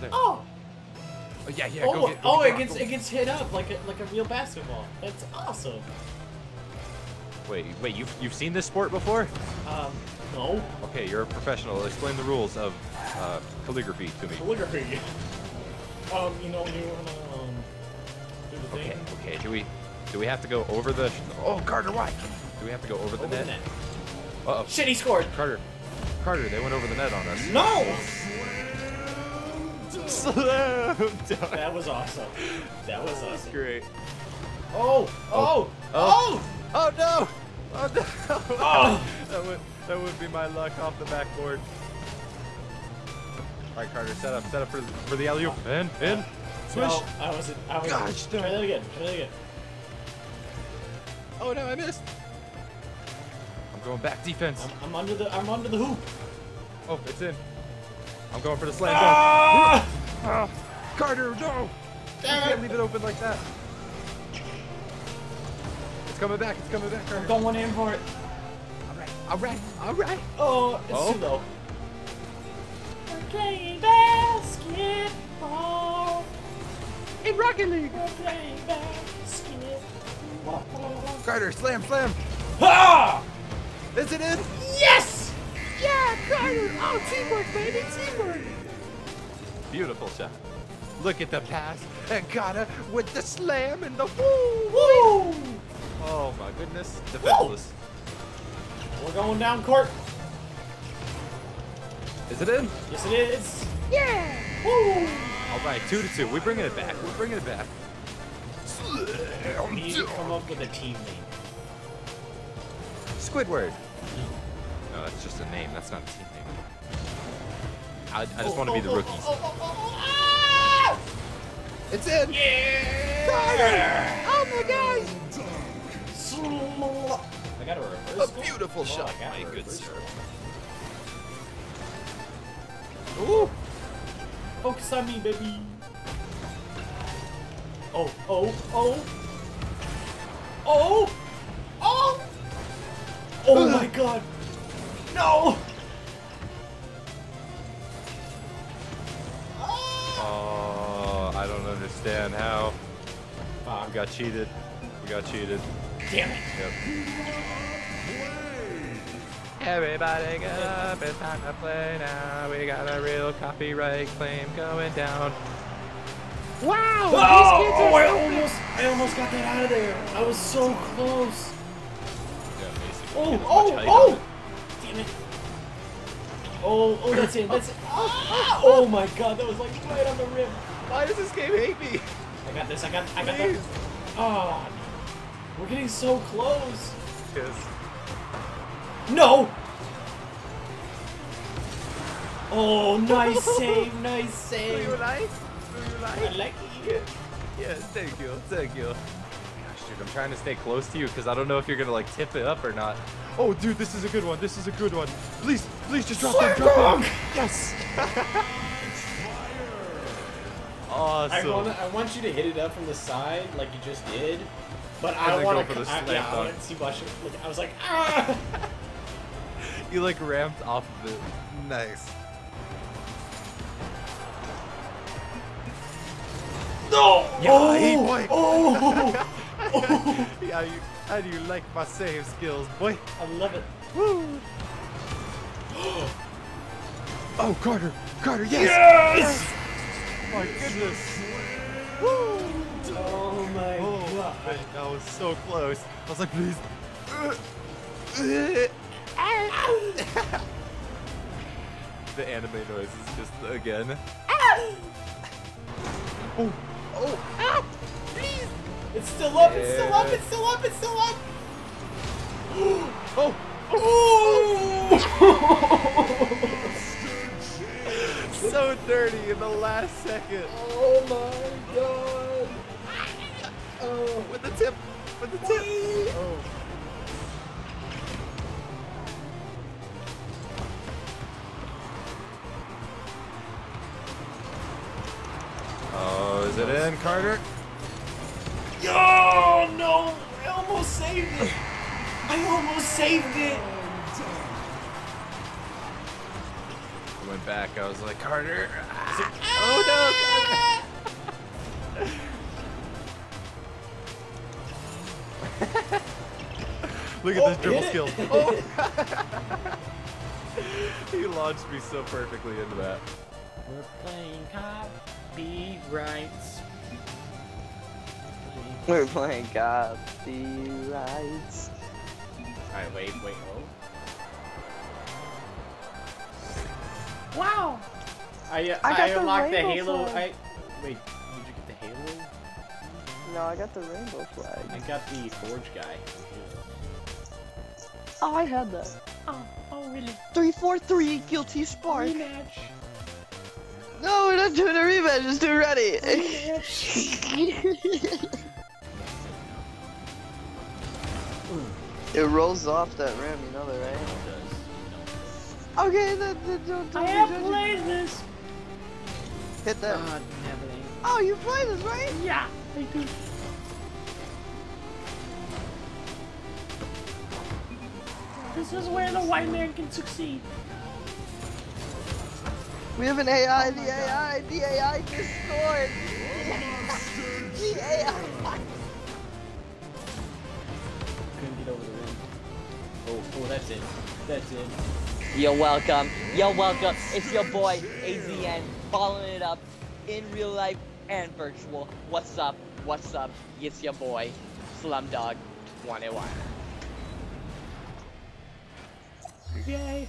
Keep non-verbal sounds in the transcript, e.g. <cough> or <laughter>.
there. Oh, Oh, yeah, yeah. go oh, get, go oh! get It gets it gets hit up like a like a real basketball. That's awesome. Wait, wait. You've you've seen this sport before? Um, no Okay, you're a professional. Explain the rules of uh, calligraphy to me. calligraphy. Um, you know you wanna um do the Okay, thing. okay. Do we do we have to go over the? Oh, Carter, why? Do we have to go over the Over the net? net. Uh oh, Shit, he scored. Carter. Carter, they went over the net on us. No! Slam dunk. That was awesome. That was That's awesome. great. Oh! Oh! Oh. Oh! Oh no! Oh no! Oh. <laughs> that would that would be my luck off the backboard. All right, Carter, set up, set up for for the alley oop. In, in, swish. No, I wasn't. I was. Gosh, Try that again. Try that again. Oh no, I missed. I'm going back defense. I'm, I'm under the. I'm under the hoop. Oh, it's in. I'm going for the slam dunk. Ah! Ah, Carter, no! You Damn can't leave it open like that. It's coming back. It's coming back, Carter. Going in for it. All right, all right, all right. Oh, it's Oh. too low. We're playing basketball. In Rocket League. We're playing basketball. Carter, slam, slam. Ah! Is it in? Yes! Yeah, Carter! Oh, teamwork, baby, teamwork! Beautiful shot. Look at the pass, and Carter with the slam and the woo! Woo! Oh my goodness, defenseless. We're going down court. Is it in? Yes, it is. Yeah! Woo! All right, two to two. We're bringing it back. We're bringing it back. We need to come up with a team name. Squidward. No, that's just a name. That's not a team name. I, I just want to be the rookies. Ah! It's in. Yeah! Oh my gosh! I got a reverse. A beautiful Oh, shot, my a good sir. goal. Ooh. Focus on me, baby. Oh, oh, oh. Oh! Oh! Oh my <laughs> god! No! Understand how. We got cheated. We got cheated. Damn it! Yep. Everybody get up, it's time to play now. We got a real copyright claim going down. Wow! Oh, oh, I almost, I almost got that out of there. I was so close. Oh, oh, oh! Damn it. Oh, oh, that's it, that's it. Ah! Oh my god, that was like right on the rim. Why does this game hate me? I got this, I got, I got Please. that. Oh, we're getting so close. Yes. No! Oh, nice <laughs> save, nice save. Do you save. like? Do you like? I like it. Yes, thank you, thank you. Gosh, dude, I'm trying to stay close to you because I don't know if you're gonna like tip it up or not. Oh, dude, this is a good one. This is a good one. Please, please, just drop Slam it, drop dunk! it. <laughs> Yes. I awesome. want, I want you to hit it up from the side like you just did, but And I want go to. for the I, yeah, I dunk. want to see watch. Like, I was like, ah! <laughs> You like ramped off of it. Nice. no! Yeah, oh, boy. Oh! oh! <laughs> Yeah, you. How do you like my save skills, boy? I love it. Woo. <gasps> oh, Carter, Carter, yes. Yes! My goodness. Oh my Oh, god. man, that was so close. I was like, please. the anime noise is just again. Oh, oh, ah, please. It's still up, it's still up, it's still up, it's still up! <gasps> Oh, Oh! <laughs> <laughs> so dirty in the last second. oh my god! Oh, With the tip, with the tip. Oh. Oh, is it in, Carter? oh no! I almost saved it! I almost saved it! Went back. I was like, Carter. ah, Oh <laughs> Look at Oh, this dribble hit skill. <laughs> Oh! he launched me so perfectly into that. We're playing copyrights. We're playing copyrights. Alright, wait, wait, oh. Wow! I, uh, I I, the unlocked the Halo. I wait. Did you get the Halo? No, I got the rainbow flag. I got the Forge guy. Oh, I had that. Oh, oh really? 343 Guilty Spark. Rematch. No, we're not doing a rematch, just do ready. <laughs> it rolls off that rim, you know that, right? Okay, then, then don't, don't I have judging. played this. Hit that. Uh, God oh, you played this, right? Yeah, I do. This is where the white man can succeed. We have an AI, the AI, the AI just scored. <laughs> the AI. Couldn't get over the rim. Oh, oh, that's it. That's it. You're welcome. You're welcome. It's your boy AZN following it up in real life and virtual. What's up? What's up? It's your boy Slumdog 21. Yay.